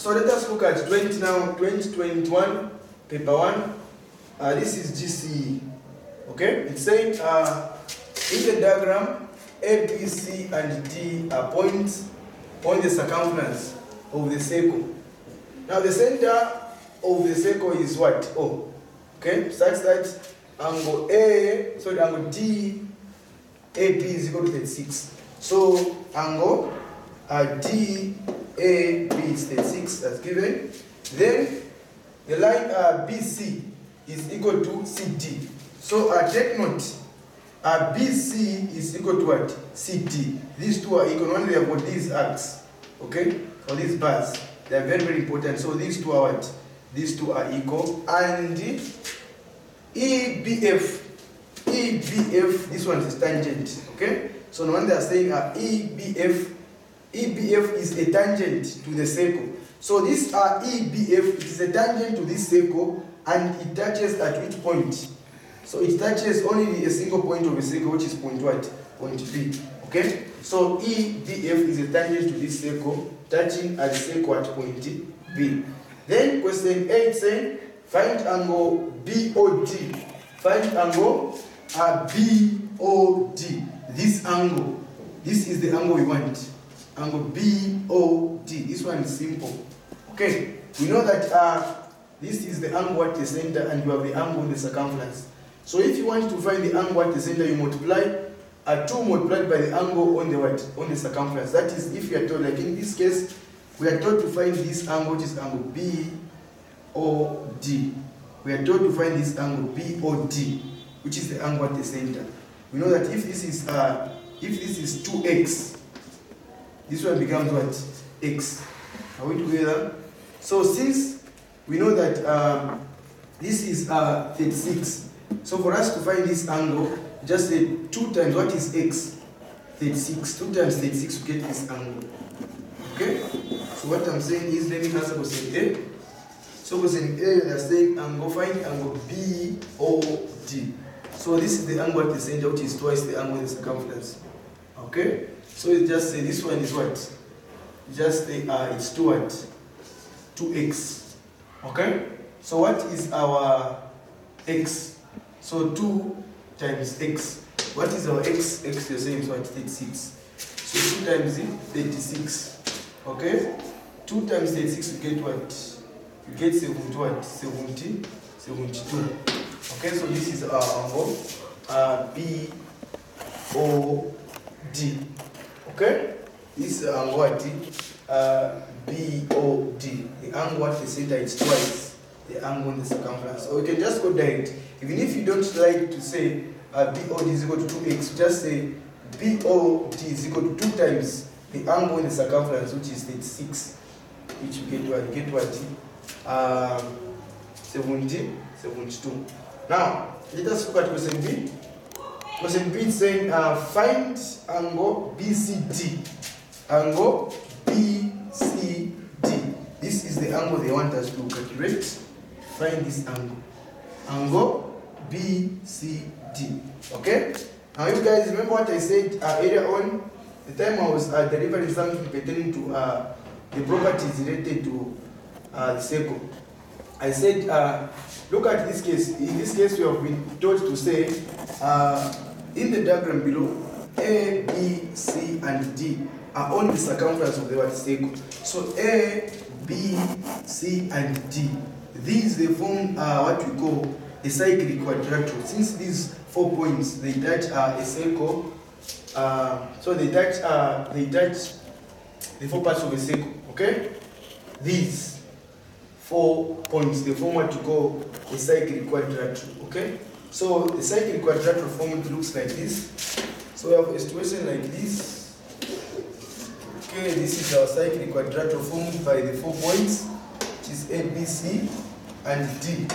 So let us look at 20 now, 2021, paper 1. Uh, this is GCE. Okay? It's saying uh, in the diagram, A, B, C, and D are points on the circumference of the circle. Now the center of the circle is what? O. Okay? Such that angle A, so the angle D, AB is equal to 36. So angle uh, D, A, B is 36 as given. Then the line uh, BC is equal to CD. So uh, take note, uh, BC is equal to what? CD. These two are equal, only got these arcs, okay? For these bars. They are very, very important. So these two are what? These two are equal. And EBF, EBF, this one is tangent, okay? So one they are saying uh, EBF, EBF is a tangent to the circle. So this are EBF, it is a tangent to this circle and it touches at which point? So it touches only a single point of a circle, which is point what? Point B. Okay? So EBF is a tangent to this circle, touching at the circle at point B. Then question 8 saying, find angle BOD. Find angle uh, BOD. This angle. This is the angle we want. Angle BOD. This one is simple. Okay? We know that uh, this is the angle at the center and you have the angle in the circumference. So if you want to find the angle at the center, you multiply a 2 multiplied by the angle on the what? On the circumference. That is if you are told, like in this case, we are told to find this angle, which is angle BOD. We are told to find this angle BOD, which is the angle at the center. We know that if this is uh, if this is 2x, this one becomes what? X. Are we together? So since we know that um, this is uh, 36, so for us to find this angle, just say 2 times what is x? 36. 2 times 36 to get this angle. Okay? So what I'm saying is, let me answer question A. So question A, they are saying angle, find angle BOD. So this is the angle at the center, which is twice the angle in the circumference. Okay? So it just say this one is what? Just say uh, it's 2 what? 2x. Okay? So what is our x? So 2 times x. What is our x? x you're saying is what? 36. So 2 times it, 36. Okay? 2 times 36 you get what? You get 70 what? 70, 72. Okay, so this is our angle. Uh, B O D. Okay? This is angle at uh, B O D. The angle at the center is twice the angle in the circumference. Or you can just go direct. Even if you don't like to say uh, BOD is equal to 2x, just say BOD is equal to 2 times the angle in the circumference, which is 36, which you get what? Get what? Um, 70, 72. Now, let us look at question B. Question B is saying uh, find angle BCD. Angle BCD. This is the angle they want us to calculate. Find this angle. Angle BCD. Okay? Now you guys remember what I said uh, earlier on? The time I was uh, delivering something pertaining to uh, the properties related to uh, the circle. I said, uh, look at this case. In this case, we have been told to say, uh, in the diagram below, A, B, C, and D are on the circumference of the circle. So A, B, C, and D. These they form uh, what we call a cyclic quadrilateral. Since these four points they touch uh, a circle, uh, so they touch uh, they touch the four parts of a circle. Okay, these four points they form what we call a cyclic quadrilateral. Okay, so the cyclic quadrilateral form looks like this. So we have a situation like this. Okay, this is our cyclic formed by the four points, which is A, B, C, and D.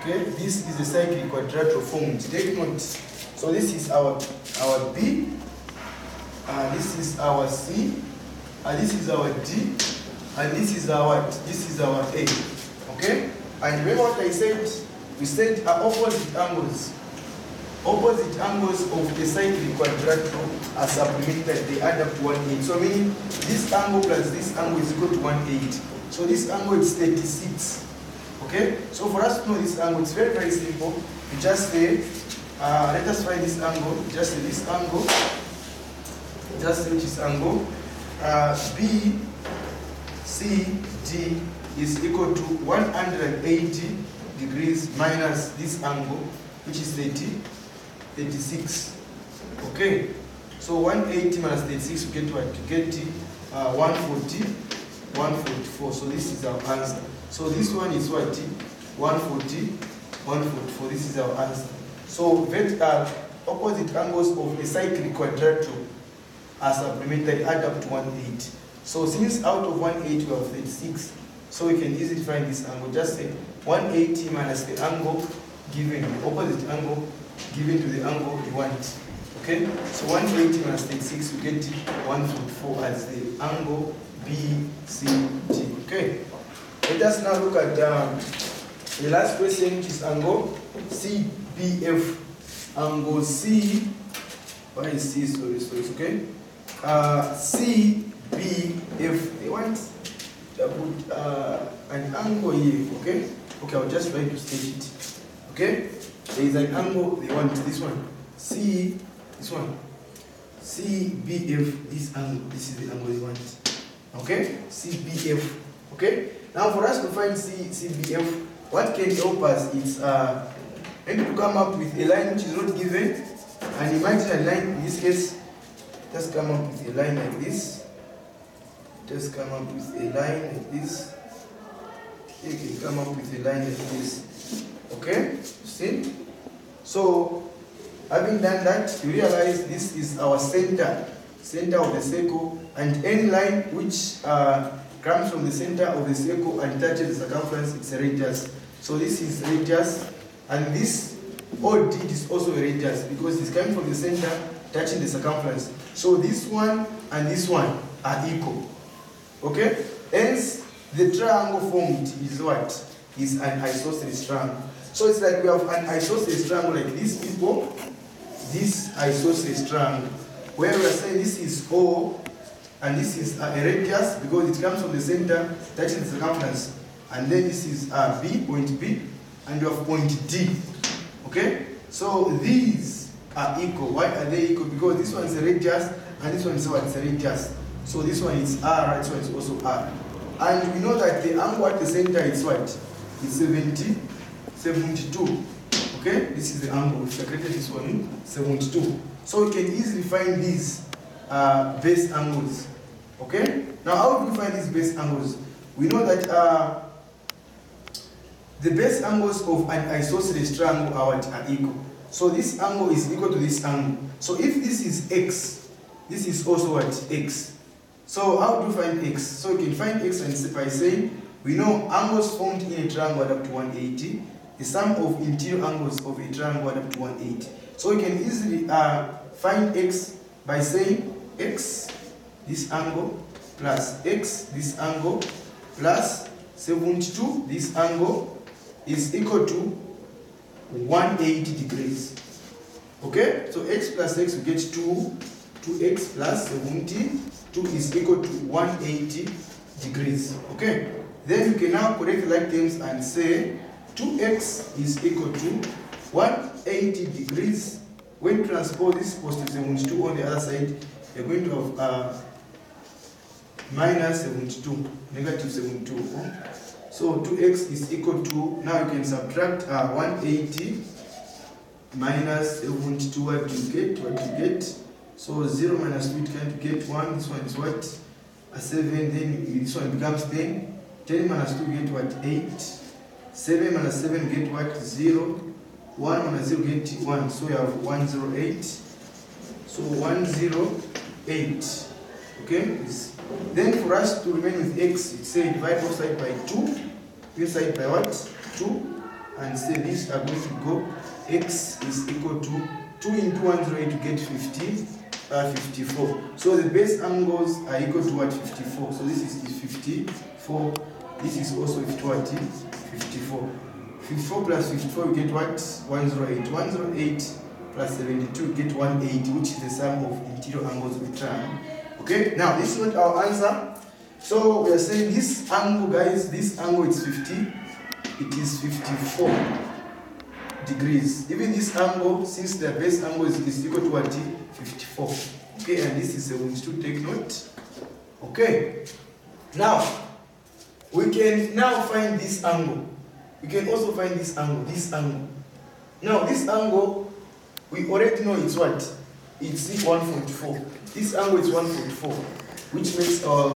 Okay, this is the cyclic quadrilateral formed. Take note. So this is our our B, uh, this is our C, and this is our D, and this is our this is our A. Okay, and remember what I said? We said are opposite angles. opposite angles of a cyclic quadrilateral are supplemented, they add up to 180. So meaning this angle plus this angle is equal to 180. So this angle is 36. Okay? So for us to know this angle, it's very, very simple. You just say, uh, let us find this angle. Just say this angle. Just say which is angle. Uh, B, C, D is equal to 180 degrees minus this angle, which is 30, 36. Okay? So 180 minus 36, you get what? You get uh, 140, 144. So this is our answer. So this one is what? 140, 144. This is our answer. So vertical opposite angles of a cyclic quadrilateral are supplementary add up to 180. So since out of 180 we have 36, so we can easily find this angle. Just say 180 minus the angle given, the opposite angle given to the angle you want. Okay? So 180 minus 36, we get 144 as the angle BCD. Okay? Let us now look at um, the last question, which is angle CBF. Angle C, why is C sorry, sorry, okay? Uh, CBF, they want to put uh, an angle here, okay? Okay, I'll just try to state it. Okay? There is an angle, they want this one. C, this one. CBF, this angle, this is the angle they want. Okay? CBF. Okay? Now for us to find C, CBF, what can help us is uh, maybe to come up with a line which is not given. And imagine a line, in this case, just come up with a line like this. Just come up with a line like this. You can come up with a line like this. Okay? See? So, having done that, you realize this is our center, center of the circle, and any line which uh, comes from the center of the circle and touches the circumference, it's a radius. So this is radius, and this OD is also a radius because it's coming from the center, touching the circumference. So this one and this one are equal. Okay? Hence, the triangle formed is what? Is an isosceles triangle. So it's like we have an isosceles triangle like these people, this isosceles triangle, where we are saying this is O and this is a radius because it comes from the center, touching the circumference. And then this is uh, B, point B, and you have point D. Okay? So these are equal. Why are they equal? Because this one is a radius and this one is what? It's a radius. So this one is R, this one is also R. And we know that the angle at the center is what? It's 70, 72. Okay? This is the angle. I created this one, 72. So we can easily find these uh, base angles. Okay? Now, how do we find these base angles? We know that uh, the base angles of an isosceles triangle are, are equal. So this angle is equal to this angle. So if this is x, this is also what? x. So how do you find x? So you can find x by saying we know angles formed in a triangle add up to 180. The sum of interior angles of a triangle add up to 180. So we can easily uh, find x by saying x, this angle, plus x, this angle, plus 72, this angle, is equal to 180 degrees. Okay? So x plus x, we get 2, 2x plus 70, 2 is equal to 180 degrees. Okay? Then you can now correct like terms and say 2x is equal to 180 degrees. When transpose this positive 72 on the other side, you're going to have uh, minus 72, negative 72. So 2x is equal to, now you can subtract uh, 180 minus 72, what do you get? What do you get? So 0 minus 2, it can't get 1. This one is what? A 7, then this one becomes 10. 10 minus 2, get what? 8. 7 minus 7, get what? 0. 1 minus 0, get 1. So you have 108. So 108. Okay? Then for us to remain with x, it say divide both side by 2. This side by what? 2. And say these are going to go x is equal to 2 into 108 to get 50, uh, 54. So the base angles are equal to what? 54. So this is, is 54. This is also 50, 54. 54 plus 54, you get what? 108. 108 plus 72 get 180 which is the sum of interior angles of the triangle okay now this is not our answer so we are saying this angle guys this angle is 50 it is 54 degrees. Even this angle since the base angle is, is equal to what 54 okay and this is a want to take note. Okay. Now we can now find this angle. We can also find this angle this angle. Now this angle we already know it's what? It's 144 this angle is 144 which makes our